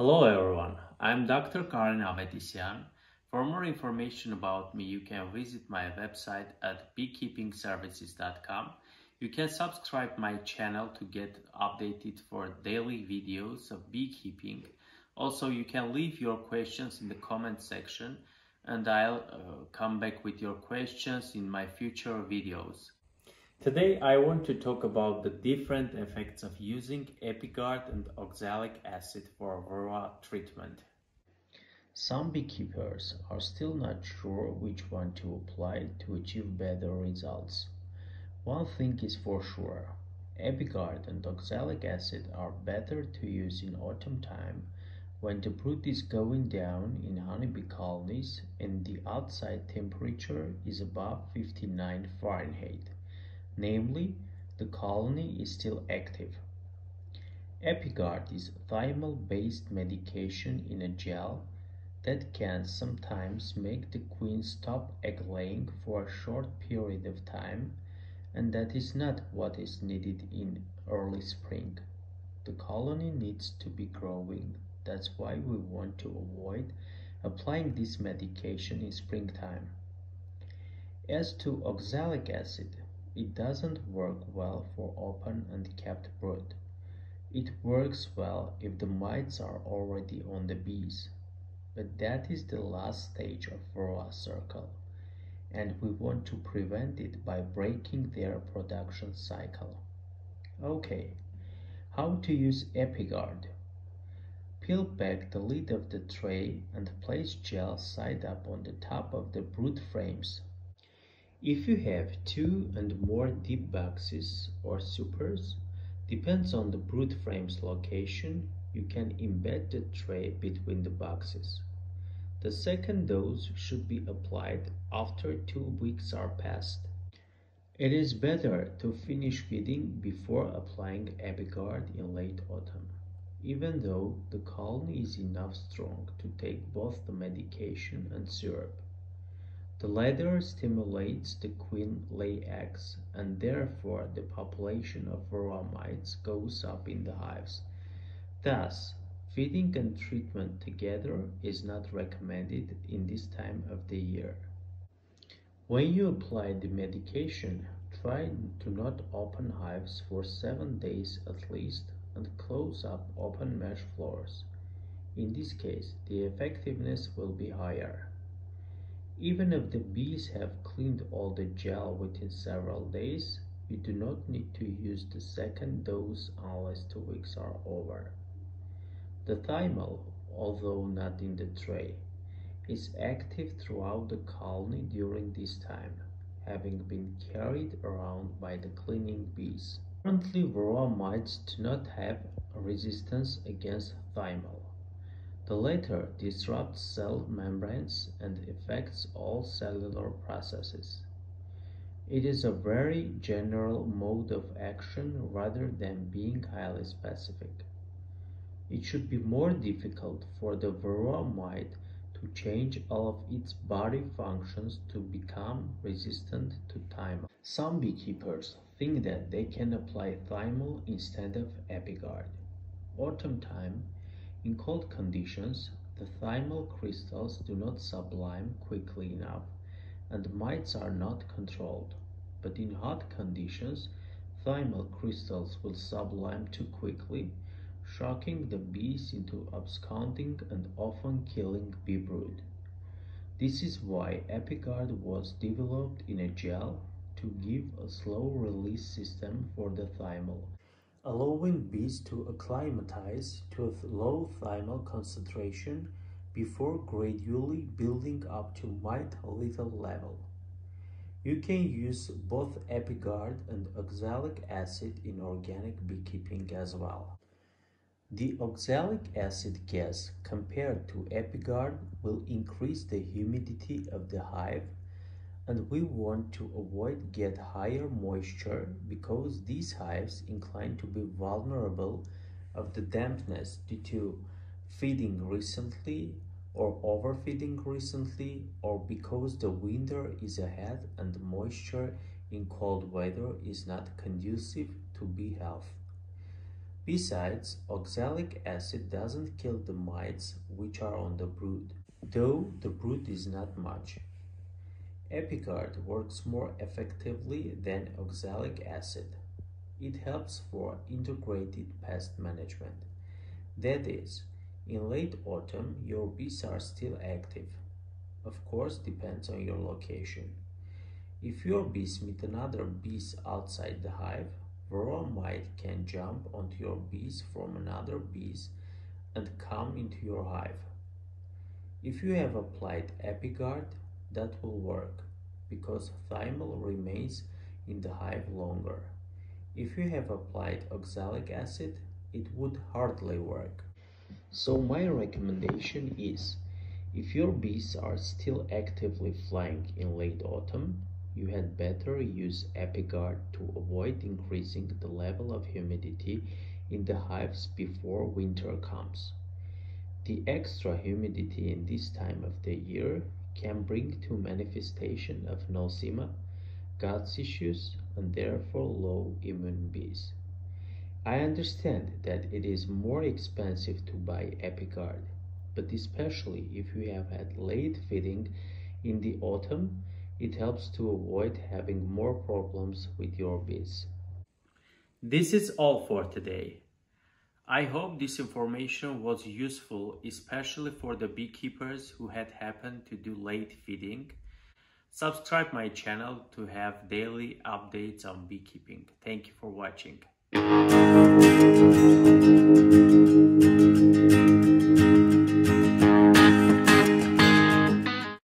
Hello everyone, I'm Dr. Karen Avetisyan. For more information about me, you can visit my website at beekeepingservices.com. You can subscribe my channel to get updated for daily videos of beekeeping. Also, you can leave your questions in the comment section and I'll uh, come back with your questions in my future videos. Today I want to talk about the different effects of using Apiguard and oxalic acid for varroa treatment. Some beekeepers are still not sure which one to apply to achieve better results. One thing is for sure, Apiguard and oxalic acid are better to use in autumn time when the brood is going down in honeybee colonies and the outside temperature is above 59 Fahrenheit namely, the colony is still active. Apiguard is thymol-based medication in a gel that can sometimes make the queen stop egg-laying for a short period of time and that is not what is needed in early spring. The colony needs to be growing. That's why we want to avoid applying this medication in springtime. As to oxalic acid, it doesn't work well for open and kept brood. It works well if the mites are already on the bees, but that is the last stage of varroa circle, and we want to prevent it by breaking their production cycle. Okay, how to use Apiguard? Peel back the lid of the tray and place gel side up on the top of the brood frames if you have two and more deep boxes or supers, depends on the brood frame's location, you can embed the tray between the boxes. The second dose should be applied after two weeks are passed. It is better to finish feeding before applying Apiguard in late autumn, even though the colony is enough strong to take both the medication and syrup. The latter stimulates the queen lay eggs and therefore the population of varroa mites goes up in the hives. Thus, feeding and treatment together is not recommended in this time of the year. When you apply the medication, try to not open hives for 7 days at least and close up open mesh floors. In this case, the effectiveness will be higher. Even if the bees have cleaned all the gel within several days, you do not need to use the second dose unless two weeks are over. The thymol, although not in the tray, is active throughout the colony during this time, having been carried around by the cleaning bees. Currently, varroa mites do not have resistance against thymol. The latter disrupts cell membranes and affects all cellular processes. It is a very general mode of action rather than being highly specific. It should be more difficult for the varroa mite to change all of its body functions to become resistant to thymol. Some beekeepers think that they can apply thymol instead of Apiguard. Autumn time in cold conditions, the thymol crystals do not sublime quickly enough and mites are not controlled. But in hot conditions, thymol crystals will sublime too quickly, shocking the bees into absconding and often killing bee brood. This is why Apiguard was developed in a gel to give a slow release system for the thymol allowing bees to acclimatize to a low thymol concentration before gradually building up to mite lethal level. You can use both Apiguard and oxalic acid in organic beekeeping as well. The oxalic acid gas compared to Apiguard will increase the humidity of the hive and we want to avoid get higher moisture because these hives incline to be vulnerable of the dampness due to feeding recently or overfeeding recently or because the winter is ahead and moisture in cold weather is not conducive to bee health. Besides, oxalic acid doesn't kill the mites which are on the brood, though the brood is not much. Apiguard works more effectively than oxalic acid. It helps for integrated pest management. That is, in late autumn, your bees are still active. Of course, depends on your location. If your bees meet another bees outside the hive, varroa mite can jump onto your bees from another bees and come into your hive. If you have applied Apiguard, that will work because thymol remains in the hive longer. If you have applied oxalic acid, it would hardly work. So my recommendation is, if your bees are still actively flying in late autumn, you had better use Apiguard to avoid increasing the level of humidity in the hives before winter comes. The extra humidity in this time of the year can bring to manifestation of nosema, guts issues, and therefore low immune bees. I understand that it is more expensive to buy Apiguard, but especially if you have had late feeding in the autumn, it helps to avoid having more problems with your bees. This is all for today. I hope this information was useful, especially for the beekeepers who had happened to do late feeding. Subscribe my channel to have daily updates on beekeeping. Thank you for watching.